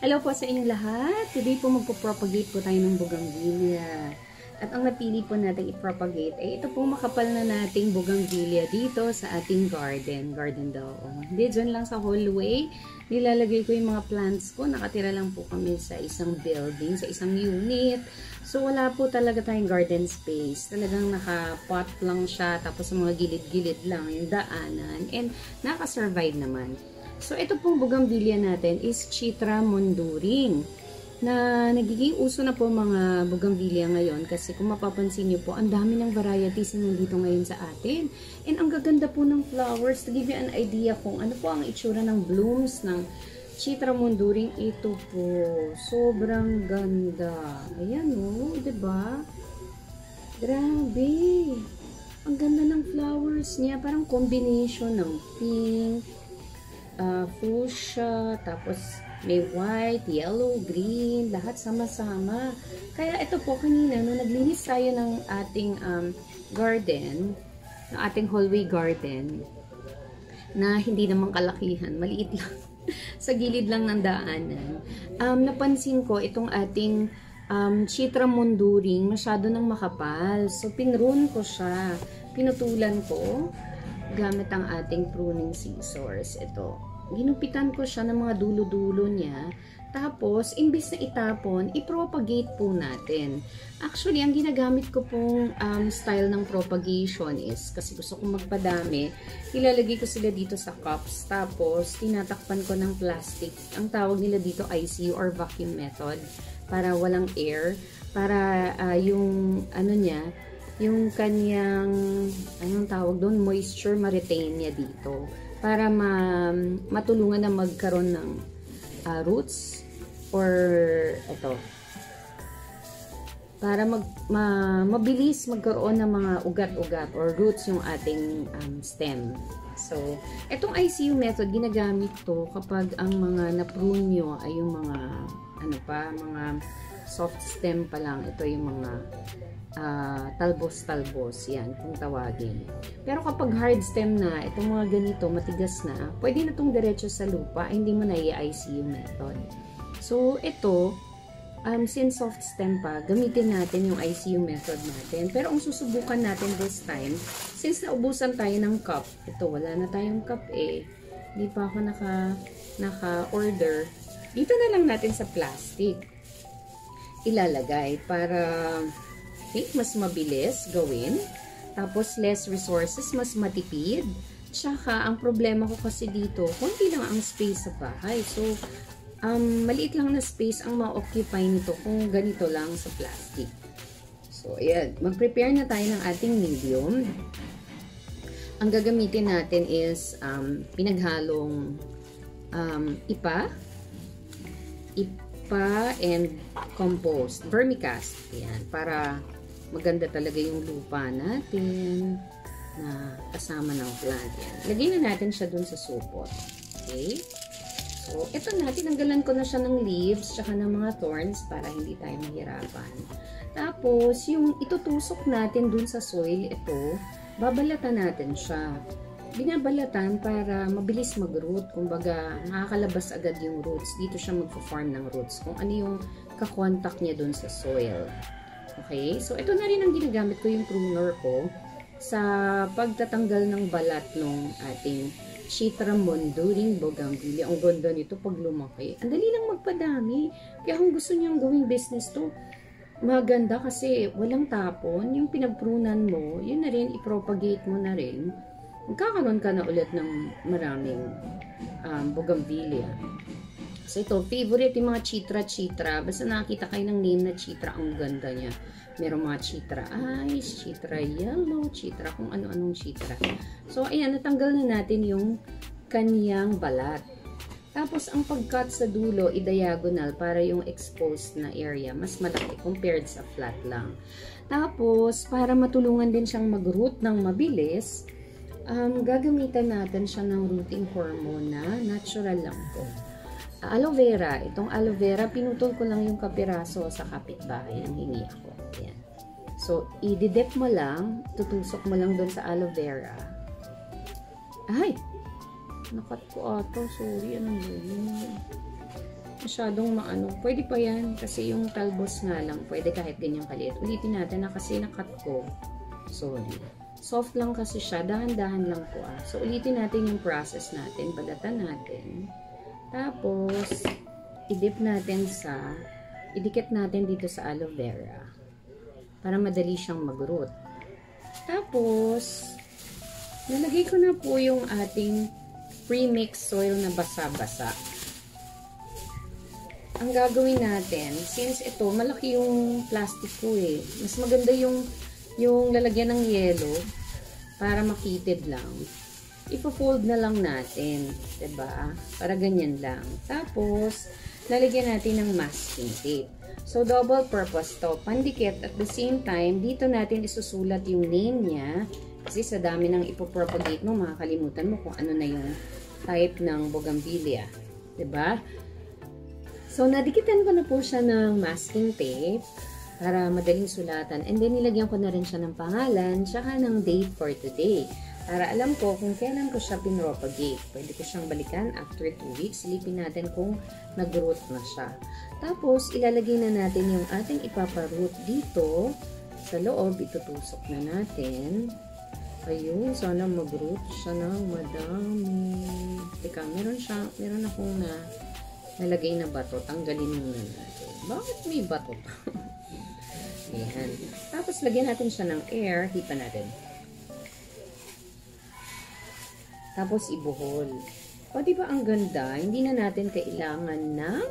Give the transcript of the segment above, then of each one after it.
Hello po sa inyong lahat. Today po magpo-propagate po tayo ng bougainvillea. At ang napili po natin i-propagate ay ito po makapal na nating bougainvillea dito sa ating garden. Garden daw. Hindi, dyan lang sa hallway. Nilalagay ko yung mga plants ko. Nakatira lang po kami sa isang building, sa isang unit. So, wala po talaga tayong garden space. Talagang naka-pot lang siya. Tapos sa mga gilid-gilid lang yung daanan. And naka-survive naman. So, ito pong bougainvillea natin is Chitra Monduring na nagiging uso na po mga bougainvillea ngayon kasi kung mapapansin niyo po, ang dami ng varieties na nandito ngayon sa atin. And ang gaganda po ng flowers. To give you an idea kung ano po ang itsura ng blooms ng Chitra Monduring, ito po. Sobrang ganda. Ayan o, oh, ba? Diba? Grabe. Ang ganda ng flowers niya. Parang combination ng pink, uh, fuchsia, tapos may white, yellow, green, lahat sama-sama. Kaya ito po kanina, nung naglinis tayo ng ating um, garden, ng ating hallway garden, na hindi naman kalakihan, maliit lang, sa gilid lang ng daanan, um, napansin ko itong ating um, chitra munduring masyado nang makapal. So, pinrune ko siya. Pinutulan ko gamit ang ating pruning scissors. Ito ginupitan ko siya ng mga dulo-dulo niya. Tapos, imbis na itapon, i-propagate po natin. Actually, ang ginagamit ko pong um, style ng propagation is, kasi gusto kong magpadami, ilalagay ko sila dito sa cups. Tapos, tinatakpan ko ng plastic. Ang tawag nila dito ICU or vacuum method para walang air. Para uh, yung, ano niya, yung kanyang, anong tawag doon, moisture ma-retain niya dito para ma matulungan na magkaroon ng uh, roots or ito para mag, ma, mabilis magkaroon ng mga ugat-ugat or roots yung ating um, stem. So, itong ICU method, ginagamit to kapag ang mga na-prune nyo ay yung mga, ano pa, mga soft stem pa lang. Ito yung mga uh, talbos-talbos, yan, kung tawagin. Pero kapag hard stem na, itong mga ganito, matigas na, pwede na itong diretso sa lupa, hindi mo na i-ICU method. So, ito, um, since soft stem pa, gamitin natin yung ICU method natin. Pero ang susubukan natin this time, since naubusan tayo ng cup, ito, wala na tayong cup eh, hindi pa ako naka, naka-order, dito na lang natin sa plastic ilalagay para Okay? Mas mabilis gawin. Tapos, less resources, mas matipid. Tsaka, ang problema ko kasi dito, konti lang ang space sa bahay. So, um, maliit lang na space ang ma-occupy nito kung ganito lang sa plastic. So, ayan. Mag-prepare na tayo ng ating medium. Ang gagamitin natin is um, pinaghalong um, ipa, ipa and compost, vermicast. Ayan, para maganda talaga yung lupa natin na kasama ng plant. Yan. Lagay na natin siya dun sa supot. Okay? So, ito na, tinanggalan ko na siya ng leaves tsaka ng mga thorns para hindi tayo mahirapan. Tapos, yung itutusok natin dun sa soil, ito, babalatan natin siya. Binabalatan para mabilis mag-root. Kumbaga, makakalabas agad yung roots. Dito siya magpo-form ng roots. Kung ano yung kakontak niya dun sa soil. Okay? So, ito na rin ang ginagamit ko yung pruner ko sa pagtatanggal ng balat ng ating Chitramon during Bougainvillea. Ang ganda nito pag lumaki. Ang dali lang magpadami. Kaya kung gusto niyang gawing business to, maganda kasi walang tapon. Yung pinagprunan mo, yun na rin, ipropagate mo na rin. Magkakaroon ka na ulit ng maraming um, Bougainvillea. So, ito, favorite yung mga chitra-chitra. Basta nakita kayo ng name na chitra, ang ganda niya. Meron mga chitra ice, chitra yellow, chitra, kung ano-anong chitra. So, ayan, natanggal na natin yung kanyang balat. Tapos, ang pag-cut sa dulo, i-diagonal para yung exposed na area mas malaki compared sa flat lang. Tapos, para matulungan din siyang mag-root ng mabilis, um, gagamitan natin siya ng rooting hormone na natural lang po aloe vera. Itong aloe vera, pinutol ko lang yung kapiraso sa kapitbahay ng hingi ako. Ayan. So, i-dip mo lang, tutusok mo lang doon sa aloe vera. Ay! Nakat ko ata. Sorry, anong yun? masyadong maano. Pwede pa yan kasi yung talbos nga lang, pwede kahit ganyang kaliit. Ulitin natin na kasi nakat ko. Sorry. Soft lang kasi siya. Dahan-dahan lang po ah. So, ulitin natin yung process natin. Balatan natin. Tapos, idip natin sa, idikit natin dito sa aloe vera. Para madali siyang mag-root. Tapos, nalagay ko na po yung ating pre-mix soil na basa-basa. Ang gagawin natin, since ito, malaki yung plastic ko eh. Mas maganda yung yung lalagyan ng yellow para makitid lang. Ipo-fold na lang natin, 'di ba? Para ganyan lang. Tapos, lalagyan natin ng masking tape. So, double purpose to. Pandikit at the same time, dito natin isusulat yung name niya. Kasi sa dami ng ipopropagate mo, makakalimutan mo kung ano na yung type ng bougainvillea. ba? Diba? So, nadikitan ko na po siya ng masking tape para madaling sulatan. And then, nilagyan ko na rin siya ng pangalan, tsaka ng date for today. Para alam ko kung kailan ko siya pinropagate. Pwede ko siyang balikan after 2 weeks. Silipin natin kung nag-root na siya. Tapos, ilalagay na natin yung ating ipaparoot dito sa loob. Itutusok na natin. Ayun, sana mag-root siya ng madami. Teka, meron siya, meron akong na nalagay na bato. Tanggalin muna natin. Bakit may bato? Ayan. Tapos, lagyan natin siya ng air. Hipa natin. Tapos, ibuhol. O, di ba ang ganda? Hindi na natin kailangan ng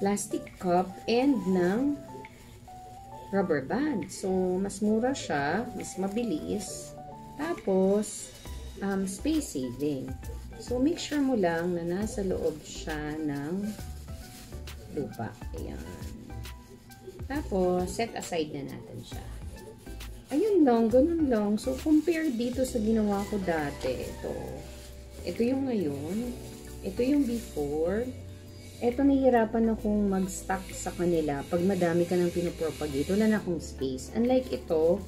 plastic cup and ng rubber band. So, mas mura siya. Mas mabilis. Tapos, um, space saving. So, make sure mo lang na nasa loob siya ng lupa. Ayan. Tapos, set aside na natin siya. Ayun lang, ganun lang. So, compare dito sa ginawa ko dati. Ito. Ito yung ngayon. Ito yung before. Ito, nahihirapan akong mag-stock sa kanila pag madami ka ng pinopropagate. Wala na akong space. Unlike ito,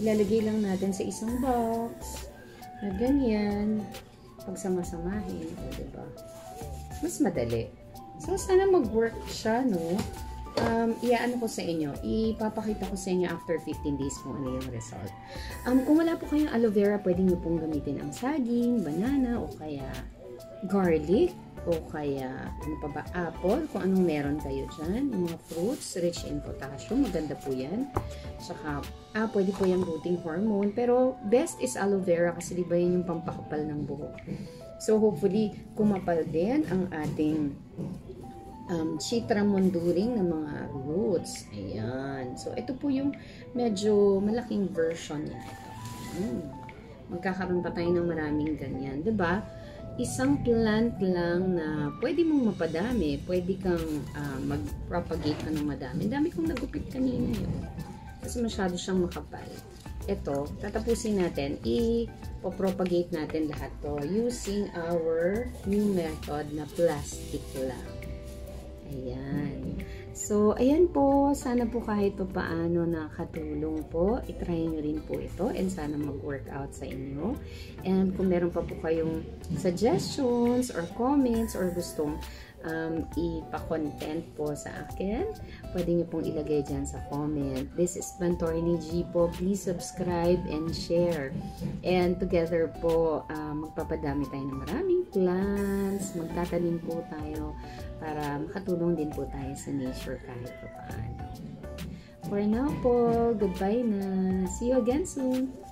ilalagay lang natin sa isang box na ganyan. Pagsama-samahin. O, diba? Mas madali. So, sana mag-work siya, no? Um, iaano ko sa inyo, ipapakita ko sa inyo after 15 days kung ano yung result. Um, kung wala po kayong aloe vera, pwede nyo pong gamitin ang saging, banana, o kaya garlic, o kaya, ano pa ba, apple, kung anong meron kayo dyan. Yung mga fruits, rich in potassium, maganda po yan. Saka, ah, pwede po yung rooting hormone. Pero, best is aloe vera kasi di ba yun yung pampakapal ng buhok. So, hopefully, kumapal din ang ating um, chitramunduring ng mga roots. Ayan. So, ito po yung medyo malaking version niya. Hmm. Magkakaroon pa tayo ng maraming ganyan. ba? Diba? Isang plant lang na pwede mong mapadami. Pwede kang uh, mag-propagate ka ng madami. Dami kong nagupit kanina yun. Kasi masyado siyang makapal. Ito, tatapusin natin. I-propagate natin lahat to using our new method na plastic lang. Ayan. So, ayan po. Sana po kahit pa paano nakatulong po. I-try nyo rin po ito and sana mag-work out sa inyo. And kung meron pa po kayong suggestions or comments or gustong um, ipa-content po sa akin, pwede nyo pong ilagay dyan sa comment. This is Bantorni G po. Please subscribe and share. And together po, um, magpapadami tayo ng maraming plants. Magtatanim po tayo para makatulong din po tayo sa nature kahit pa paano. For now po, goodbye na. See you again soon.